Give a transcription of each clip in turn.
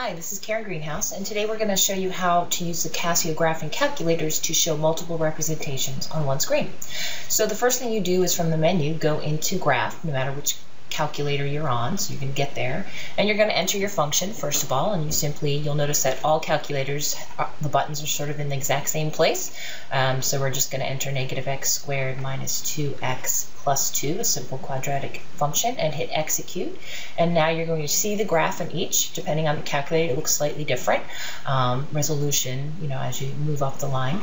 Hi, this is Karen Greenhouse, and today we're going to show you how to use the Casio graphing calculators to show multiple representations on one screen. So the first thing you do is from the menu, go into Graph, no matter which calculator you're on, so you can get there. And you're going to enter your function, first of all, and you simply, you'll notice that all calculators, are, uh, the buttons are sort of in the exact same place. Um, so we're just going to enter negative x squared minus 2x plus 2, a simple quadratic function, and hit execute. And now you're going to see the graph in each. Depending on the calculator, it looks slightly different. Um, resolution, you know, as you move up the line.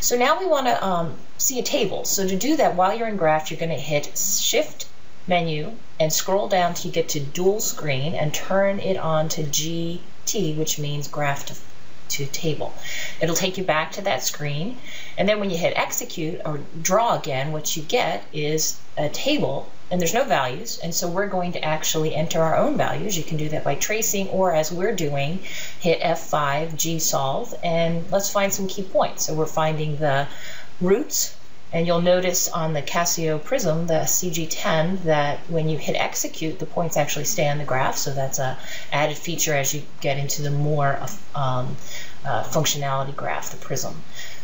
So now we want to um, see a table. So to do that, while you're in graph, you're going to hit Shift menu and scroll down till you get to dual screen and turn it on to GT, which means graph to, to table. It'll take you back to that screen. And then when you hit execute or draw again, what you get is a table and there's no values. And so we're going to actually enter our own values. You can do that by tracing or as we're doing, hit F5, G solve, and let's find some key points. So we're finding the roots and you'll notice on the Casio Prizm, the CG10, that when you hit execute, the points actually stay on the graph. So that's a added feature as you get into the more um, uh, functionality graph, the Prizm.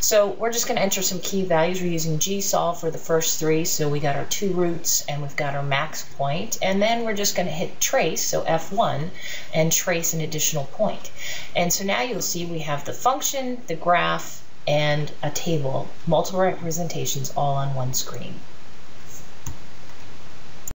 So we're just going to enter some key values. We're using GSolve for the first three. So we got our two roots and we've got our max point. And then we're just going to hit trace, so F1, and trace an additional point. And so now you'll see we have the function, the graph, and a table, multiple representations all on one screen.